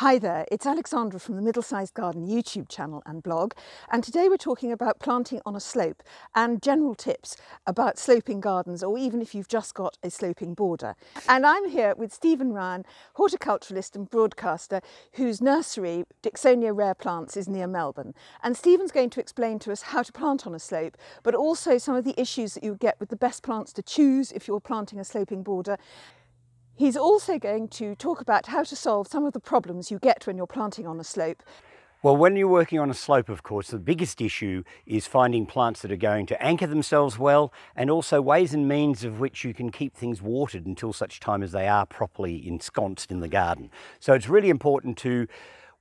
Hi there, it's Alexandra from the Middle Sized Garden YouTube channel and blog, and today we're talking about planting on a slope and general tips about sloping gardens, or even if you've just got a sloping border. And I'm here with Stephen Ryan, horticulturalist and broadcaster, whose nursery, Dicksonia Rare Plants, is near Melbourne. And Stephen's going to explain to us how to plant on a slope, but also some of the issues that you get with the best plants to choose if you're planting a sloping border. He's also going to talk about how to solve some of the problems you get when you're planting on a slope. Well, when you're working on a slope, of course, the biggest issue is finding plants that are going to anchor themselves well and also ways and means of which you can keep things watered until such time as they are properly ensconced in the garden. So it's really important to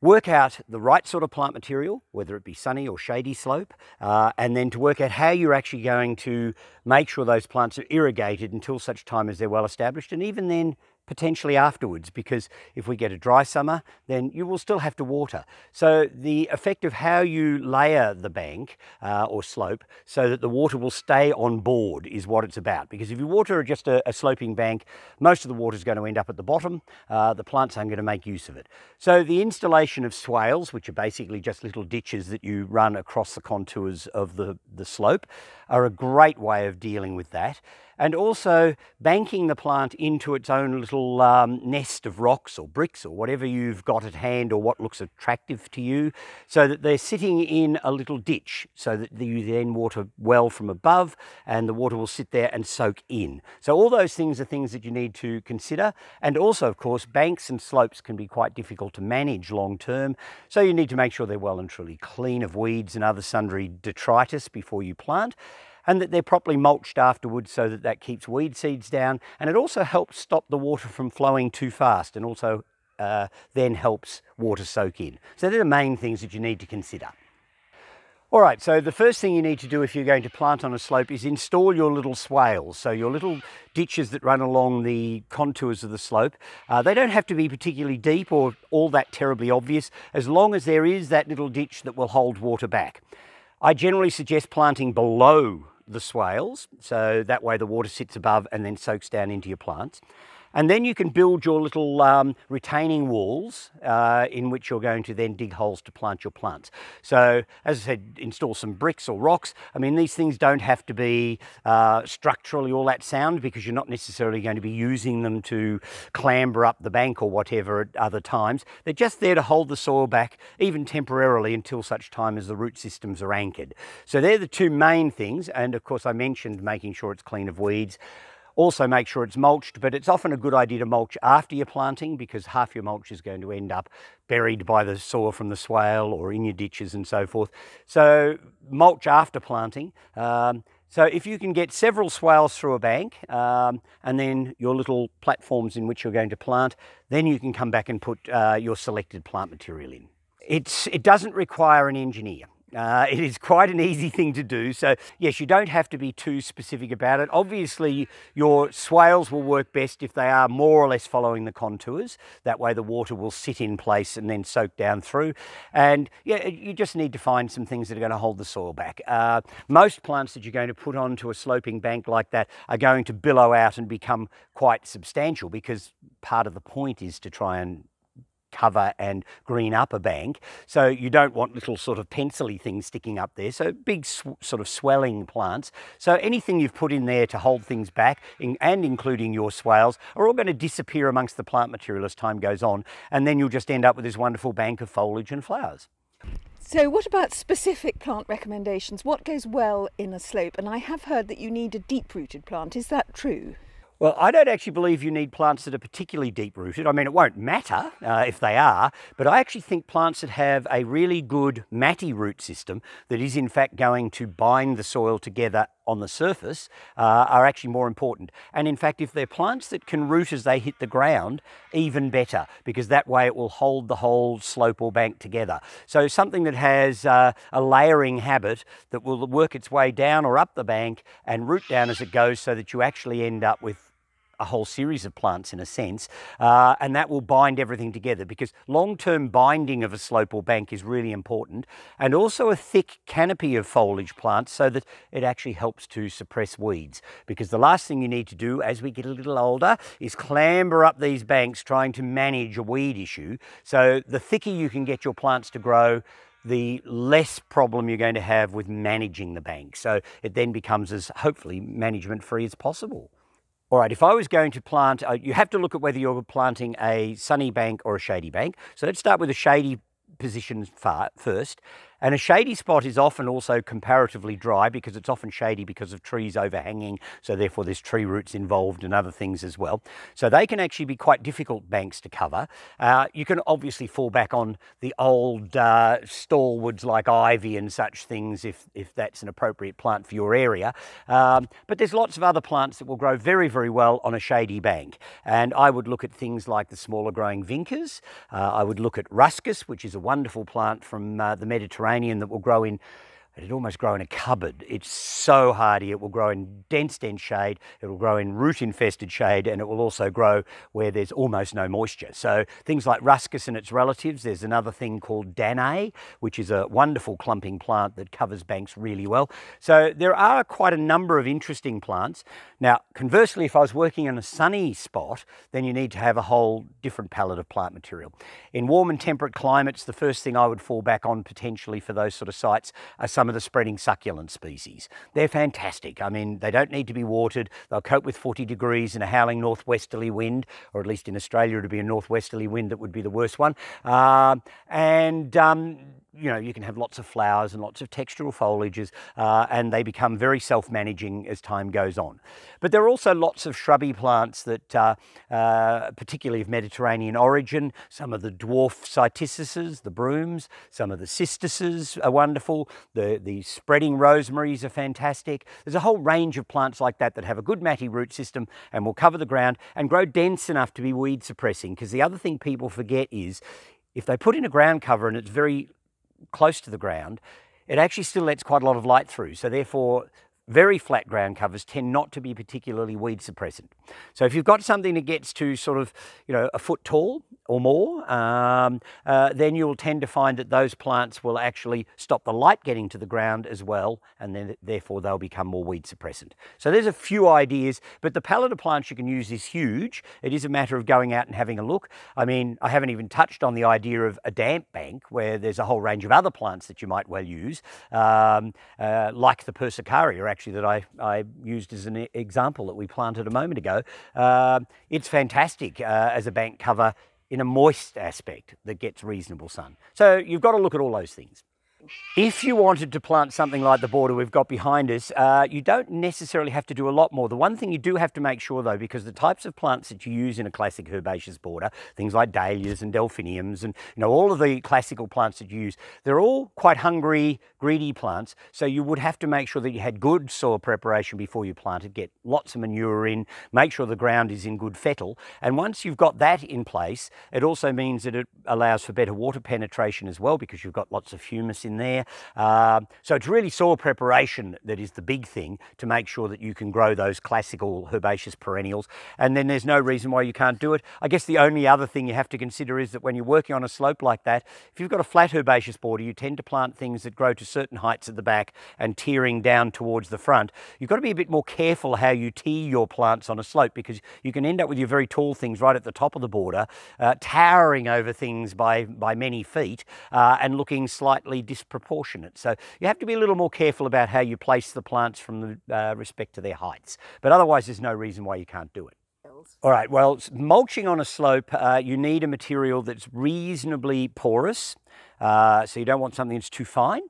work out the right sort of plant material, whether it be sunny or shady slope, uh, and then to work out how you're actually going to make sure those plants are irrigated until such time as they're well established, and even then potentially afterwards because if we get a dry summer then you will still have to water. So the effect of how you layer the bank uh, or slope so that the water will stay on board is what it's about because if you water just a, a sloping bank most of the water is going to end up at the bottom uh, the plants aren't going to make use of it. So the installation of swales which are basically just little ditches that you run across the contours of the, the slope are a great way of dealing with that and also banking the plant into its own little um, nest of rocks or bricks or whatever you've got at hand or what looks attractive to you so that they're sitting in a little ditch so that you then water well from above and the water will sit there and soak in. So all those things are things that you need to consider. And also of course banks and slopes can be quite difficult to manage long term. So you need to make sure they're well and truly clean of weeds and other sundry detritus before you plant and that they're properly mulched afterwards so that that keeps weed seeds down and it also helps stop the water from flowing too fast and also uh, then helps water soak in. So they're the main things that you need to consider. All right, so the first thing you need to do if you're going to plant on a slope is install your little swales. So your little ditches that run along the contours of the slope. Uh, they don't have to be particularly deep or all that terribly obvious, as long as there is that little ditch that will hold water back. I generally suggest planting below the swales, so that way the water sits above and then soaks down into your plants. And then you can build your little um, retaining walls uh, in which you're going to then dig holes to plant your plants. So as I said, install some bricks or rocks. I mean, these things don't have to be uh, structurally all that sound because you're not necessarily going to be using them to clamber up the bank or whatever at other times. They're just there to hold the soil back, even temporarily, until such time as the root systems are anchored. So they're the two main things. And of course, I mentioned making sure it's clean of weeds. Also make sure it's mulched, but it's often a good idea to mulch after you're planting because half your mulch is going to end up buried by the soil from the swale or in your ditches and so forth. So mulch after planting. Um, so if you can get several swales through a bank um, and then your little platforms in which you're going to plant, then you can come back and put uh, your selected plant material in. It's, it doesn't require an engineer. Uh, it is quite an easy thing to do. So yes, you don't have to be too specific about it. Obviously, your swales will work best if they are more or less following the contours. That way the water will sit in place and then soak down through. And yeah, you just need to find some things that are going to hold the soil back. Uh, most plants that you're going to put onto a sloping bank like that are going to billow out and become quite substantial because part of the point is to try and cover and green up a bank. So you don't want little sort of pencily things sticking up there. So big sort of swelling plants. So anything you've put in there to hold things back in, and including your swales are all going to disappear amongst the plant material as time goes on. And then you'll just end up with this wonderful bank of foliage and flowers. So what about specific plant recommendations? What goes well in a slope? And I have heard that you need a deep-rooted plant. Is that true? Well, I don't actually believe you need plants that are particularly deep rooted. I mean, it won't matter uh, if they are, but I actually think plants that have a really good matty root system that is in fact going to bind the soil together on the surface uh, are actually more important. And in fact, if they're plants that can root as they hit the ground, even better, because that way it will hold the whole slope or bank together. So something that has uh, a layering habit that will work its way down or up the bank and root down as it goes so that you actually end up with a whole series of plants in a sense, uh, and that will bind everything together because long-term binding of a slope or bank is really important, and also a thick canopy of foliage plants so that it actually helps to suppress weeds. Because the last thing you need to do as we get a little older is clamber up these banks trying to manage a weed issue. So the thicker you can get your plants to grow, the less problem you're going to have with managing the bank. So it then becomes as hopefully management free as possible. All right, if I was going to plant, uh, you have to look at whether you're planting a sunny bank or a shady bank. So let's start with a shady position first. And a shady spot is often also comparatively dry because it's often shady because of trees overhanging, so therefore there's tree roots involved and other things as well. So they can actually be quite difficult banks to cover. Uh, you can obviously fall back on the old uh, stalwarts like ivy and such things if, if that's an appropriate plant for your area. Um, but there's lots of other plants that will grow very, very well on a shady bank. And I would look at things like the smaller growing vincas. Uh, I would look at ruscus, which is a wonderful plant from uh, the Mediterranean Mediterranean that will grow in It'd almost grow in a cupboard. It's so hardy. It will grow in dense, dense shade. It will grow in root infested shade and it will also grow where there's almost no moisture. So things like ruscus and its relatives. There's another thing called Danae, which is a wonderful clumping plant that covers banks really well. So there are quite a number of interesting plants. Now, conversely, if I was working in a sunny spot, then you need to have a whole different palette of plant material. In warm and temperate climates, the first thing I would fall back on potentially for those sort of sites are some some of the spreading succulent species. They're fantastic. I mean, they don't need to be watered. They'll cope with 40 degrees and a howling northwesterly wind, or at least in Australia, it'd be a northwesterly wind that would be the worst one. Uh, and um, you know, you can have lots of flowers and lots of textural foliages, uh, and they become very self-managing as time goes on. But there are also lots of shrubby plants that, uh, uh, particularly of Mediterranean origin, some of the dwarf cytisuses, the brooms, some of the cistuses are wonderful, the, the spreading rosemaries are fantastic. There's a whole range of plants like that that have a good matty root system and will cover the ground and grow dense enough to be weed suppressing, because the other thing people forget is if they put in a ground cover and it's very close to the ground, it actually still lets quite a lot of light through. So therefore, very flat ground covers tend not to be particularly weed suppressant. So if you've got something that gets to sort of, you know, a foot tall or more, um, uh, then you'll tend to find that those plants will actually stop the light getting to the ground as well, and then therefore they'll become more weed suppressant. So there's a few ideas, but the palette of plants you can use is huge. It is a matter of going out and having a look. I mean, I haven't even touched on the idea of a damp bank where there's a whole range of other plants that you might well use, um, uh, like the Persicaria actually that I, I used as an example that we planted a moment ago. Uh, it's fantastic uh, as a bank cover in a moist aspect that gets reasonable sun. So you've got to look at all those things. If you wanted to plant something like the border we've got behind us, uh, you don't necessarily have to do a lot more. The one thing you do have to make sure though, because the types of plants that you use in a classic herbaceous border, things like dahlias and delphiniums and you know all of the classical plants that you use, they're all quite hungry, greedy plants. So you would have to make sure that you had good soil preparation before you planted, get lots of manure in, make sure the ground is in good fettle. And once you've got that in place, it also means that it allows for better water penetration as well because you've got lots of humus in there. Um, so it's really soil preparation that is the big thing to make sure that you can grow those classical herbaceous perennials. And then there's no reason why you can't do it. I guess the only other thing you have to consider is that when you're working on a slope like that, if you've got a flat herbaceous border, you tend to plant things that grow to certain heights at the back and tiering down towards the front. You've got to be a bit more careful how you tee your plants on a slope because you can end up with your very tall things right at the top of the border, uh, towering over things by, by many feet uh, and looking slightly disproportionate. So you have to be a little more careful about how you place the plants from the uh, respect to their heights. But otherwise, there's no reason why you can't do it. All right, well, mulching on a slope, uh, you need a material that's reasonably porous. Uh, so you don't want something that's too fine.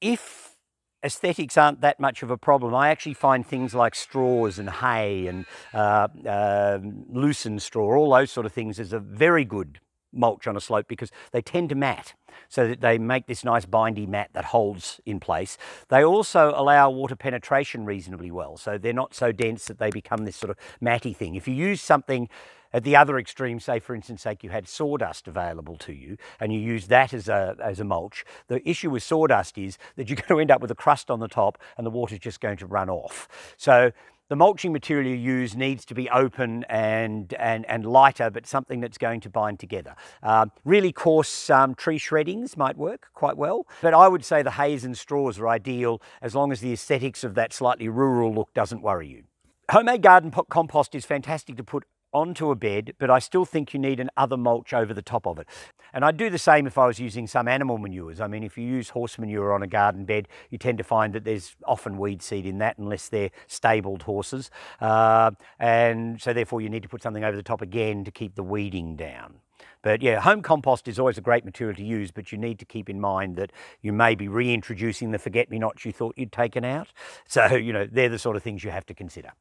If aesthetics aren't that much of a problem. I actually find things like straws and hay and uh, uh, loosened straw, all those sort of things, is a very good mulch on a slope because they tend to mat so that they make this nice bindy mat that holds in place. They also allow water penetration reasonably well, so they're not so dense that they become this sort of matty thing. If you use something at the other extreme, say for instance, like you had sawdust available to you and you use that as a, as a mulch, the issue with sawdust is that you're going to end up with a crust on the top and the water's just going to run off. So the mulching material you use needs to be open and, and, and lighter, but something that's going to bind together. Uh, really coarse um, tree shreddings might work quite well, but I would say the hays and straws are ideal as long as the aesthetics of that slightly rural look doesn't worry you. Homemade garden compost is fantastic to put onto a bed, but I still think you need an other mulch over the top of it. And I'd do the same if I was using some animal manures. I mean, if you use horse manure on a garden bed, you tend to find that there's often weed seed in that unless they're stabled horses. Uh, and so therefore you need to put something over the top again to keep the weeding down. But yeah, home compost is always a great material to use, but you need to keep in mind that you may be reintroducing the forget-me-nots you thought you'd taken out. So, you know, they're the sort of things you have to consider.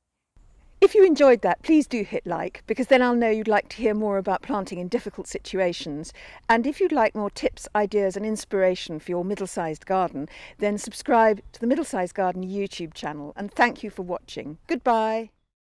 If you enjoyed that, please do hit like because then I'll know you'd like to hear more about planting in difficult situations. And if you'd like more tips, ideas, and inspiration for your middle sized garden, then subscribe to the Middle Sized Garden YouTube channel. And thank you for watching. Goodbye.